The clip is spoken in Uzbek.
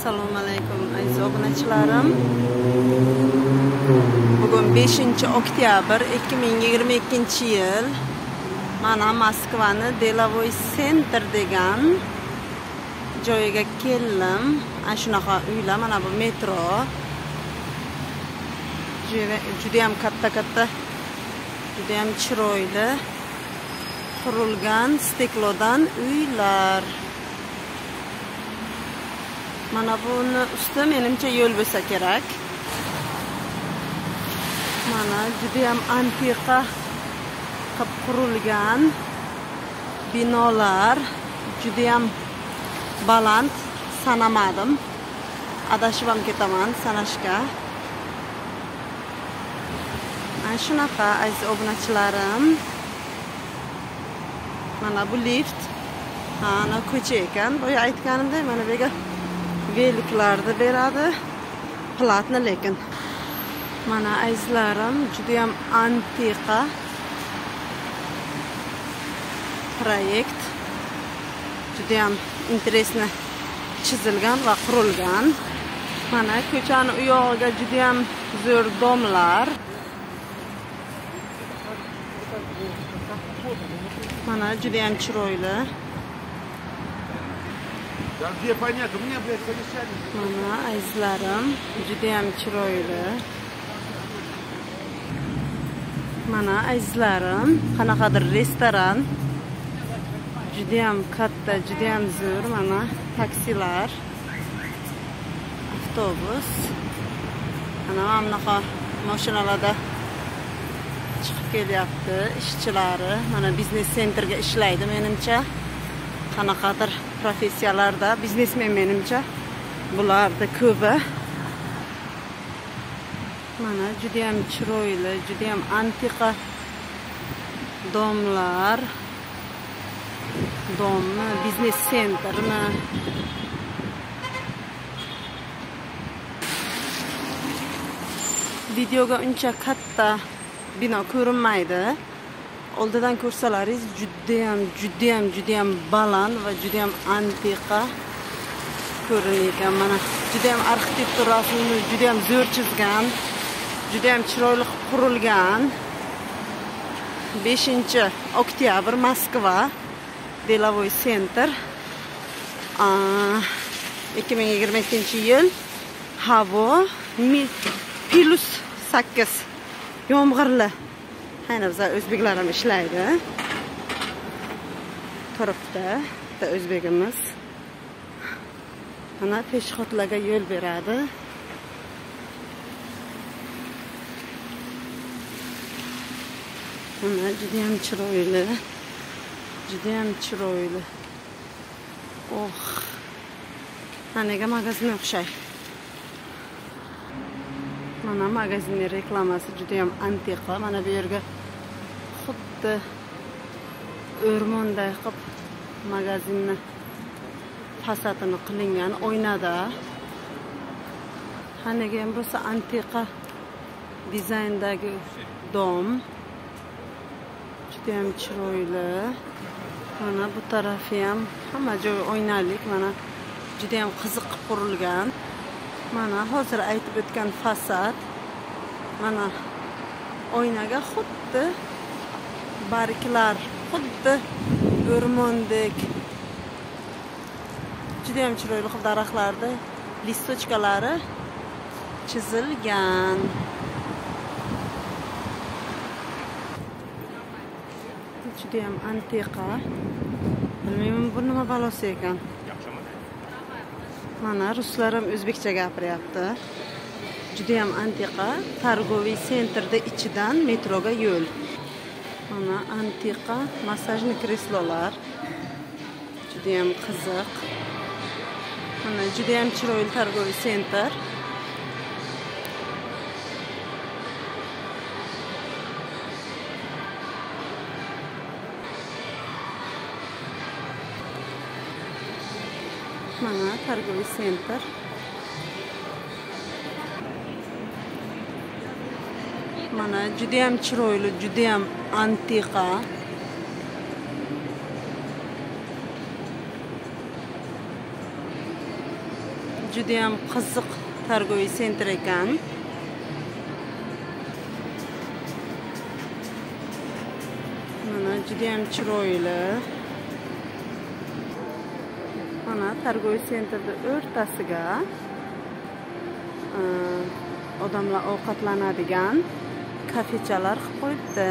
assalomu alaykum aziz obunachilarim. Bugun 5 oktyabr 2022 yil. Mana moskvani delovoy center degan joyiga keldim. Ana shunaqa uylar mana bu metro. Judayam katta katta judayam chiroyli qurilgan steklodan uylar. Mana buni usti menimcha yo'l bo'lsa kerak. Mana judayam antiqa qilib qurilgan binolar. Judayam baland sanamadim. Adashib ham ketaman sanashga. Mana shunaqa aziz obunachilarim. Mana bu lift. Ana ko'cha ekan. Boya aytganimdek mana bu yerga veliklarni beradi. Platni lekin mana azizlarim judayam antiqa proyekt. Judayam интересно chizilgan va qurilgan. Mana ko'chani u yog'iga judayam zo'r domlar. Mana judayam chiroyli. Да где понятно, у меня, блядь, совещание. mana azizlarim judayam chiroyli mana azizlarim qanaqadir restoran judayam katta judayam zo'r mana taksilar avtobus mana mana bunaqa mashinalarda chiqib kelyapti ishchilari mana biznes sentrga ishlaydi menimcha qanaqadir professiyalarda biznesmen menimcha bularni ko'pi. Mana judayam chiroyli judayam antiqa domlar domni biznes sentrmi videoga uncha katta bino ko'rinmaydi. Oldidan ko'rsalaringiz judayam judayam judayam baland va judayam antiqa ko'rinar ekan mana judayam arxitekturasini judayam zo'r chizgan judayam chiroyli qilib qurilgan. 5 oktyabr moskva delovoy center. 2022 yil havo plyus 8 yomg'irli. Ayni bizlar o'zbeklar ham ishlaydi turibdi bitta o'zbegimiz mana peshxodlarga yo'l beradi mana judayam chiroyli judayam chiroyli oh. Nega magazinga o'xshaydi mana magazinni reklamasi judayam antiqa. Mana bu yerga xuddi o'rmonday qilib magazinni fasadini qilingan oynada qanaqa ham bo'lsa antiqa dizayndagi dom judayam chiroyli. Mana bu tarafi ham hamma joyi oynalik mana judayam qiziq qilib qurilgan. Mana hozir aytib o'tgan fasad mana oynaga xuddi barglar xuddi o'rmondek. Judayam chiroyli qilib daraxtlarni listochkalari chizilgan. Judayam antiqa. Bilmayman bu nima balosi ekan? Mana ruslar ham o'zbekcha gapiryapti. Judayam antiqa торговый sentrda ichidan metroga yo'l. Mana antiqa massajniy kreslolar. Judayam qiziq. Mana judayam chiroyli торговый sentr. Mana торговый sentr mana judayam chiroyli judayam antiqa judayam qiziq торговый sentr ekan mana judayam chiroyli mana торговый sentrni o'rtasiga e, odamlar ovqatlanadigan kafechalar qilib qo'yibdi.